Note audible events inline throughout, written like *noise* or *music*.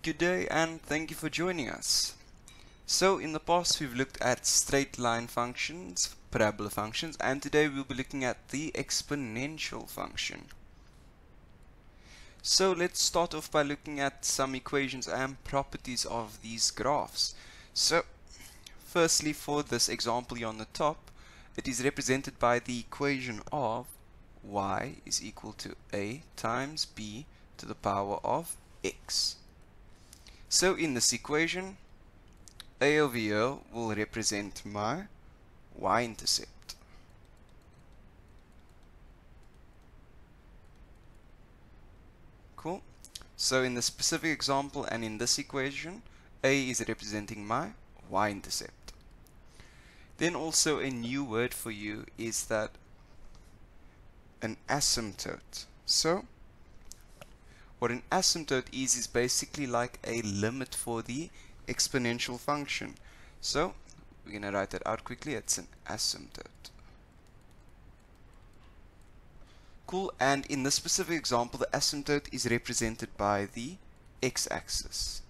Good day and thank you for joining us. So in the past we've looked at straight line functions, parabola functions, and today we'll be looking at the exponential function. So let's start off by looking at some equations and properties of these graphs. So firstly for this example here on the top, it is represented by the equation of y is equal to a times b to the power of x. So in this equation, a over here will represent my y-intercept. Cool. So in the specific example and in this equation, a is representing my y-intercept. Then also a new word for you is that an asymptote. So what an asymptote is is basically like a limit for the exponential function. So we're going to write that out quickly. It's an asymptote. Cool. And in this specific example, the asymptote is represented by the x-axis.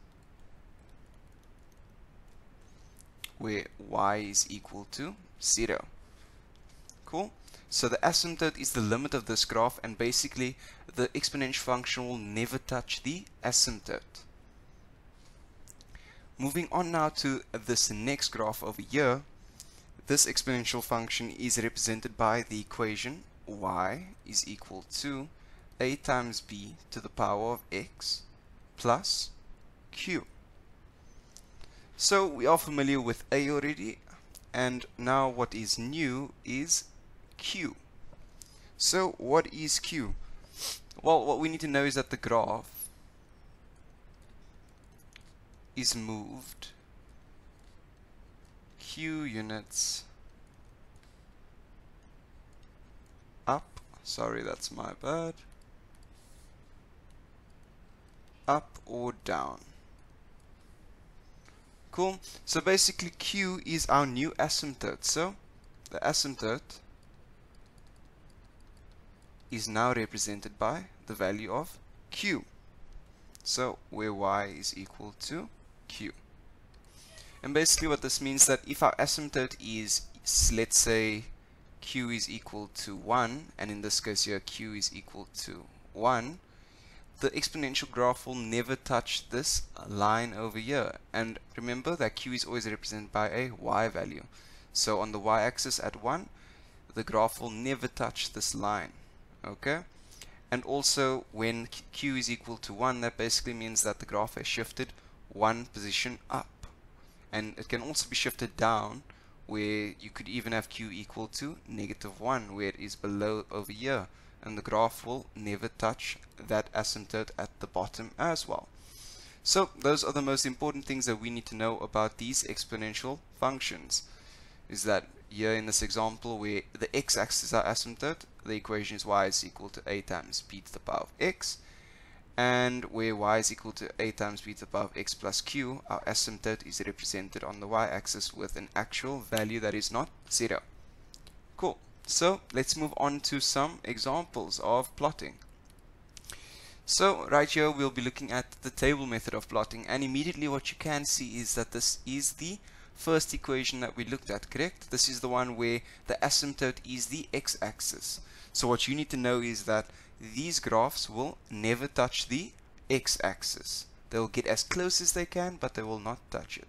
Where y is equal to 0. Cool. So the asymptote is the limit of this graph and basically the exponential function will never touch the asymptote. Moving on now to this next graph over here, this exponential function is represented by the equation y is equal to a times b to the power of x plus q. So we are familiar with a already and now what is new is q. So what is q? Well, what we need to know is that the graph is moved q units up. Sorry, that's my bad. Up or down. Cool. So basically q is our new asymptote. So the asymptote is now represented by the value of q. So where y is equal to q. And basically what this means that if our asymptote is, let's say, q is equal to 1, and in this case here q is equal to 1, the exponential graph will never touch this line over here. And remember that q is always represented by a y value. So on the y-axis at 1, the graph will never touch this line okay? And also when q is equal to 1 that basically means that the graph has shifted one position up. And it can also be shifted down where you could even have q equal to negative 1 where it is below over here. And the graph will never touch that asymptote at the bottom as well. So those are the most important things that we need to know about these exponential functions. Is that here in this example where the x-axis is our asymptote, the equation is y is equal to a times b to the power of x, and where y is equal to a times b to the power of x plus q, our asymptote is represented on the y-axis with an actual value that is not 0. Cool. So let's move on to some examples of plotting. So right here we'll be looking at the table method of plotting and immediately what you can see is that this is the first equation that we looked at, correct? This is the one where the asymptote is the x-axis. So what you need to know is that these graphs will never touch the x-axis. They'll get as close as they can, but they will not touch it.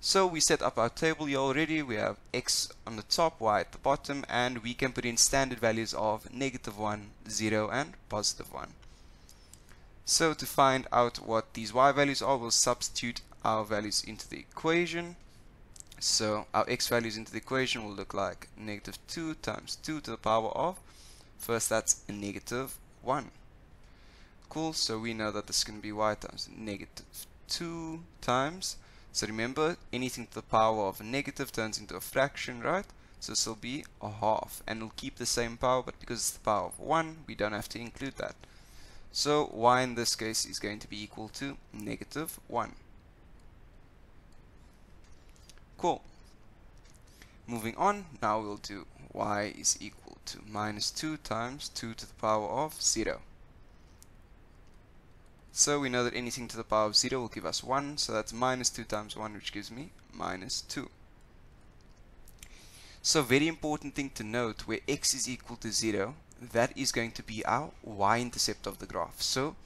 So we set up our table here already. We have x on the top, y at the bottom, and we can put in standard values of negative 1, 0, and positive 1. So to find out what these y values are, we'll substitute our values into the equation. So our x values into the equation will look like negative 2 times 2 to the power of, first that's a negative 1. Cool, so we know that this is going to be y times negative 2 times, so remember anything to the power of a negative turns into a fraction, right? So this will be a half, and it'll keep the same power, but because it's the power of 1, we don't have to include that. So y in this case is going to be equal to negative 1. Cool. Moving on, now we'll do y is equal to minus 2 times 2 to the power of 0. So we know that anything to the power of 0 will give us 1, so that's minus 2 times 1, which gives me minus 2. So very important thing to note, where x is equal to 0, that is going to be our y-intercept of the graph. So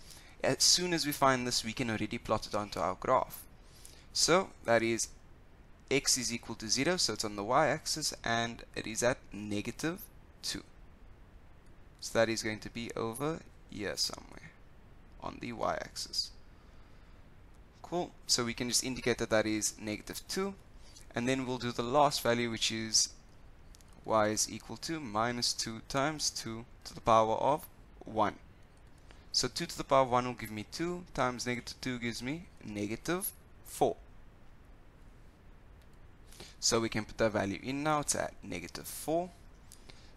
as soon as we find this, we can already plot it onto our graph. So that is x is equal to 0, so it's on the y-axis, and it is at negative 2. So that is going to be over here somewhere on the y-axis. Cool, so we can just indicate that that is negative 2, and then we'll do the last value, which is y is equal to minus 2 times 2 to the power of 1. So 2 to the power of 1 will give me 2 times negative 2 gives me negative 4. So we can put that value in now, it's at negative 4.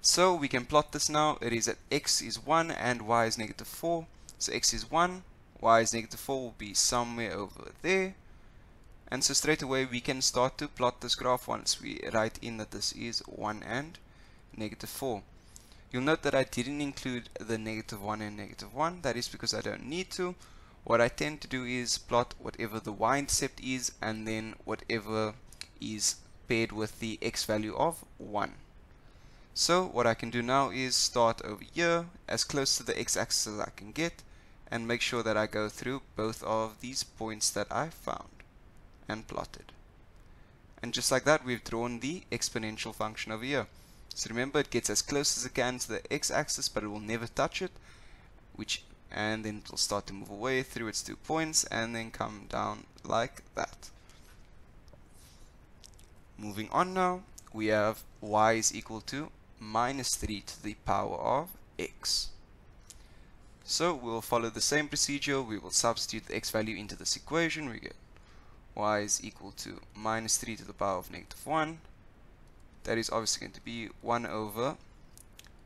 So we can plot this now, it is at x is 1 and y is negative 4. So x is 1, y is negative 4 will be somewhere over there. And so straight away we can start to plot this graph once we write in that this is 1 and negative 4. You'll note that I didn't include the negative 1 and negative 1. That is because I don't need to. What I tend to do is plot whatever the y-intercept is and then whatever is paired with the x value of 1. So what I can do now is start over here as close to the x-axis as I can get and make sure that I go through both of these points that I found and plotted. And just like that, we've drawn the exponential function over here. So remember, it gets as close as it can to the x-axis, but it will never touch it, which and then it will start to move away through its two points and then come down like that. Moving on now, we have y is equal to minus 3 to the power of x. So we'll follow the same procedure. We will substitute the x value into this equation. We get y is equal to minus 3 to the power of negative 1. That is obviously going to be 1 over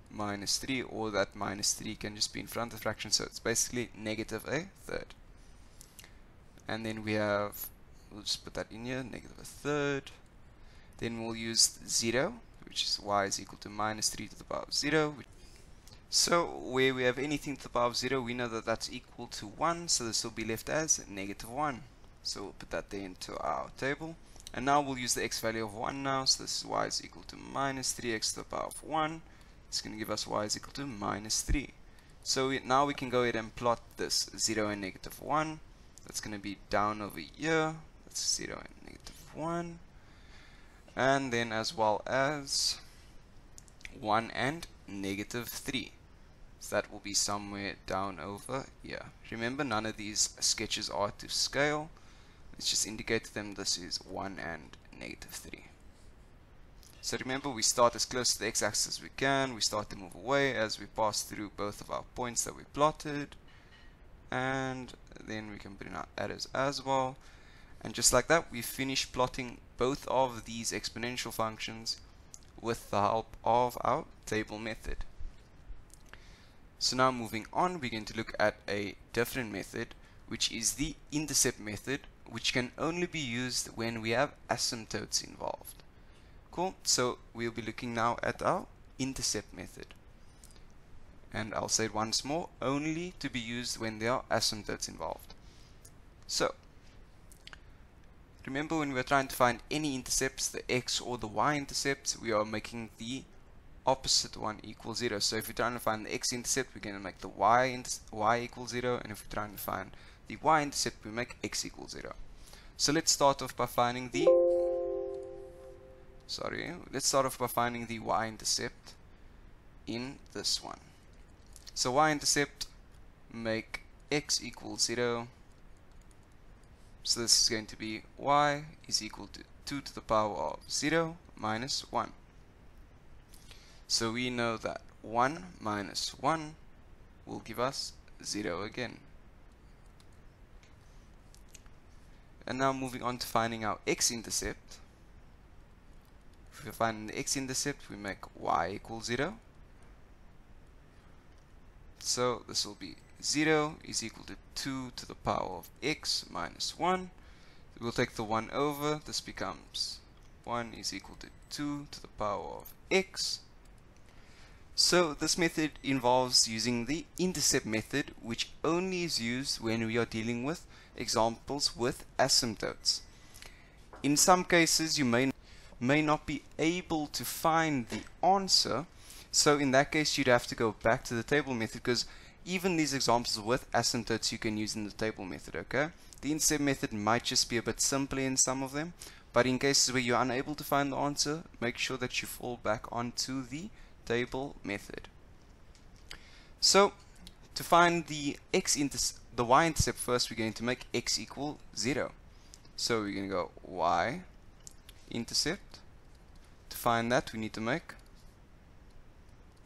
minus 3 or that minus 3 can just be in front of the fraction so it's basically negative a third. And then we have, we'll just put that in here, negative a third. Then we'll use 0 which is y is equal to minus 3 to the power of 0 so where we have anything to the power of 0, we know that that's equal to 1, so this will be left as negative 1. So we'll put that there into our table. And now we'll use the x value of 1 now, so this is y is equal to minus 3x to the power of 1. It's going to give us y is equal to minus 3. So we, now we can go ahead and plot this 0 and negative 1. That's going to be down over here. That's 0 and negative 1. And then as well as 1 and negative 3. So that will be somewhere down over here. Remember, none of these sketches are to scale. Let's just indicate to them this is 1 and negative 3. So remember, we start as close to the x-axis as we can. We start to move away as we pass through both of our points that we plotted. And then we can put in our arrows as well. And just like that, we finish plotting both of these exponential functions with the help of our table method. So now moving on, we're going to look at a different method, which is the intercept method, which can only be used when we have asymptotes involved. Cool, so we'll be looking now at our intercept method. And I'll say it once more, only to be used when there are asymptotes involved. So, remember when we're trying to find any intercepts, the x or the y intercepts, we are making the opposite one equal 0. So if we're trying to find the x-intercept, we're going to make the y, y equal 0. And if we're trying to find the y-intercept, we make x equal 0. So let's start off by finding the sorry, let's start off by finding the y-intercept in this one. So y-intercept make x equal 0. So this is going to be y is equal to 2 to the power of 0 minus 1. So we know that 1 minus 1 will give us 0 again. And now moving on to finding our x-intercept. If we find the x-intercept, we make y equal 0. So this will be 0 is equal to 2 to the power of x minus 1. We'll take the 1 over. This becomes 1 is equal to 2 to the power of x so this method involves using the intercept method which only is used when we are dealing with examples with asymptotes. In some cases you may may not be able to find the answer so in that case you'd have to go back to the table method because even these examples with asymptotes you can use in the table method okay? The intercept method might just be a bit simpler in some of them but in cases where you're unable to find the answer make sure that you fall back onto the table method. So to find the x the y-intercept first we're going to make x equal 0 so we're going to go y intercept to find that we need to make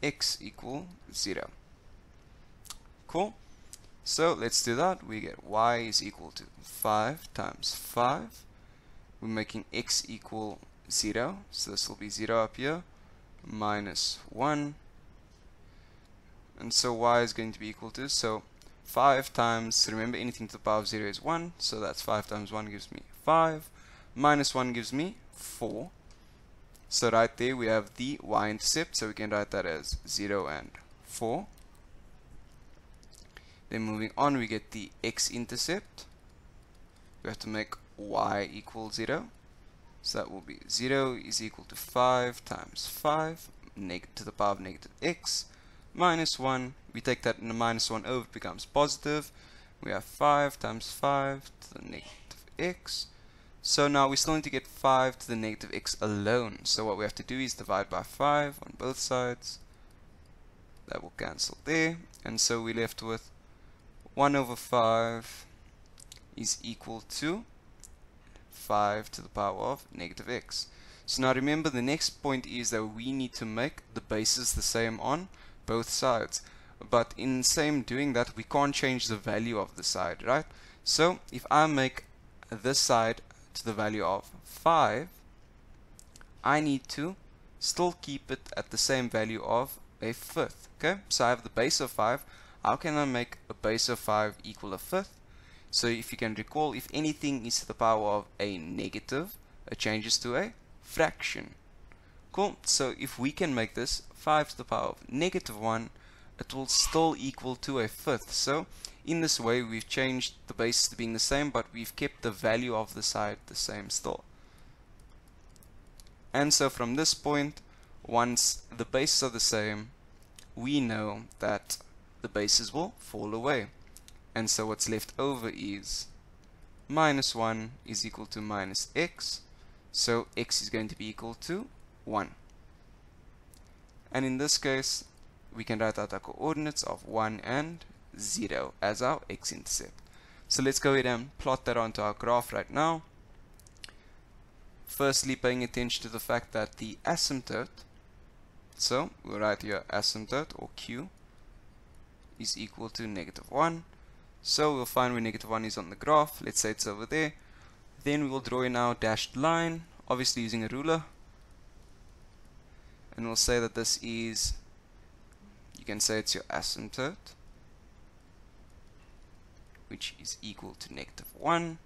x equal 0 cool. So let's do that. We get y is equal to 5 times 5 we're making x equal 0 so this will be 0 up here minus 1 and so y is going to be equal to so 5 times, remember anything to the power of 0 is 1, so that's 5 times 1 gives me 5, minus 1 gives me 4. So right there we have the y-intercept, so we can write that as 0 and 4. Then moving on we get the x-intercept. We have to make y equal 0. So that will be 0 is equal to 5 times 5 to the power of negative x minus 1 we take that and the minus 1 over becomes positive. We have 5 times 5 to the negative x. So now we still need to get 5 to the negative x alone. So what we have to do is divide by 5 on both sides. That will cancel there. And so we're left with 1 over 5 is equal to 5 to the power of negative x. So now remember the next point is that we need to make the bases the same on both sides. But in same doing that we can't change the value of the side right? So if I make this side to the value of 5 I need to still keep it at the same value of a fifth okay? So I have the base of 5 how can I make a base of 5 equal a fifth so if you can recall if anything is to the power of a negative it changes to a fraction Cool. So if we can make this 5 to the power of negative 1, it will still equal to a fifth. So in this way we've changed the base to being the same, but we've kept the value of the side the same still. And so from this point, once the bases are the same, we know that the bases will fall away. And so what's left over is minus 1 is equal to minus x. So x is going to be equal to 1 and in this case we can write out our coordinates of 1 and 0 as our x-intercept so let's go ahead and plot that onto our graph right now firstly paying attention to the fact that the asymptote so we'll write here asymptote or q is equal to negative 1 so we'll find where negative 1 is on the graph. Let's say it's over there. Then we will draw in our dashed line obviously using a ruler. And we'll say that this is you can say it's your asymptote which is equal to negative 1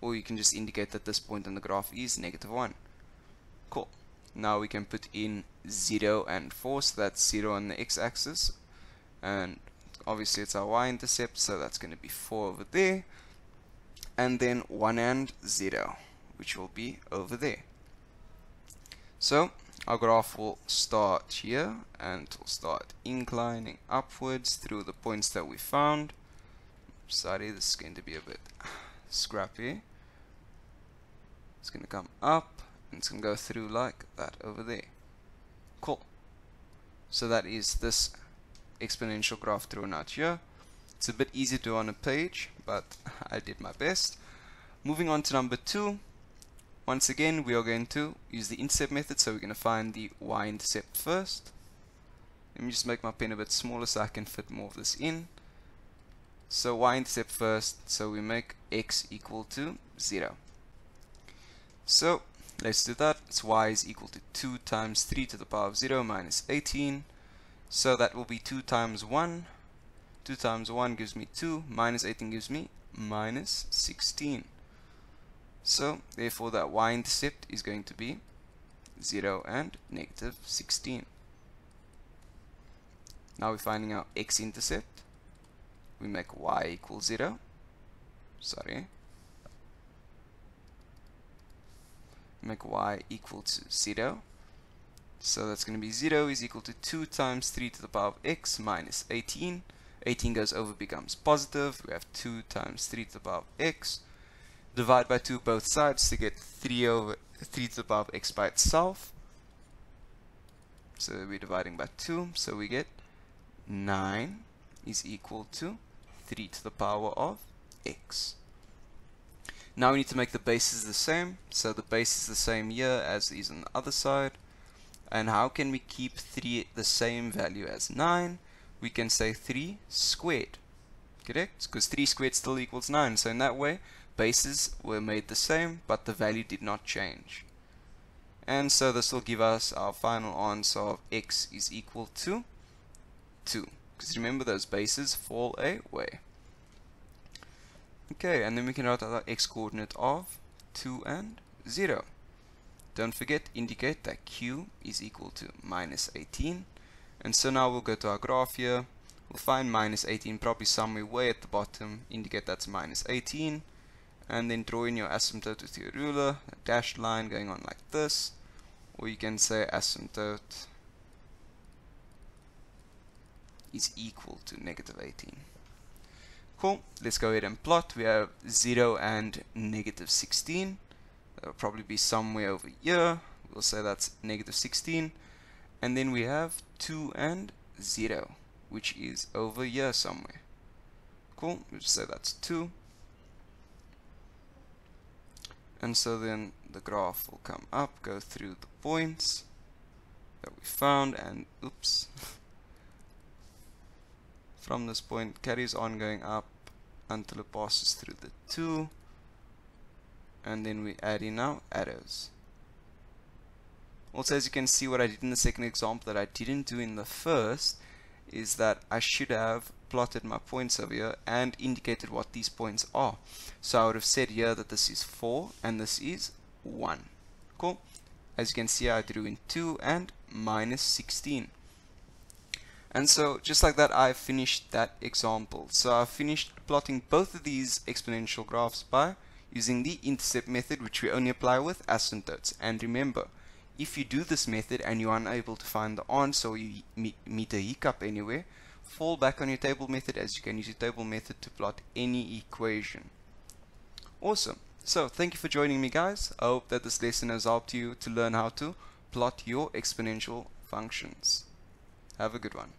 or you can just indicate that this point on the graph is negative 1 cool. Now we can put in 0 and 4 so that's 0 on the x-axis and obviously it's our y-intercept so that's going to be 4 over there. And then 1 and 0 which will be over there. So our graph will start here and will start inclining upwards through the points that we found. Sorry this is going to be a bit *sighs* scrappy. It's going to come up and it's going to go through like that over there. Cool. So that is this exponential graph drawn out here it's a bit easy to do on a page but *laughs* I did my best moving on to number two once again, we are going to use the intercept method, so we're going to find the y-intercept first. Let me just make my pen a bit smaller so I can fit more of this in. So y-intercept first, so we make x equal to 0. So let's do that. It's y is equal to 2 times 3 to the power of 0 minus 18. So that will be 2 times 1. 2 times 1 gives me 2, minus 18 gives me minus 16. So therefore that y-intercept is going to be 0 and negative 16. Now we're finding our x-intercept. We make y equal 0. Sorry. Make y equal to 0. So that's going to be 0 is equal to 2 times 3 to the power of x minus 18. 18 goes over becomes positive. We have 2 times 3 to the power of x. Divide by 2 both sides to get 3 over 3 to the power of x by itself. So we're dividing by 2. So we get 9 is equal to 3 to the power of x. Now we need to make the bases the same. So the base is the same here as is on the other side. And how can we keep 3 the same value as 9? We can say 3 squared. Correct? Because 3 squared still equals 9. So in that way, bases were made the same, but the value did not change. And so this will give us our final answer of x is equal to 2. Because remember those bases fall away. Okay, and then we can write our x coordinate of 2 and 0. Don't forget, indicate that q is equal to minus 18. And so now we'll go to our graph here. We'll find minus 18 probably somewhere way at the bottom. Indicate that's minus 18. And then draw in your asymptote with your ruler, a dashed line going on like this. Or you can say asymptote is equal to negative 18. Cool, let's go ahead and plot. We have 0 and negative 16 that will probably be somewhere over here. We'll say that's negative 16 and then we have 2 and 0 which is over here somewhere. Cool. We'll just say that's 2 and so then the graph will come up go through the points that we found and oops. *laughs* From this point carries on going up until it passes through the 2 and then we add in our arrows. Also as you can see what I did in the second example that I didn't do in the first is that I should have plotted my points over here and indicated what these points are. So I would have said here that this is 4 and this is 1 cool? As you can see I drew in 2 and minus 16 and so just like that I finished that example. So I finished plotting both of these exponential graphs by using the intercept method which we only apply with asymptotes. And remember, if you do this method and you're unable to find the answer or you meet a hiccup anywhere, fall back on your table method as you can use your table method to plot any equation. Awesome. So thank you for joining me guys. I hope that this lesson has helped you to learn how to plot your exponential functions. Have a good one.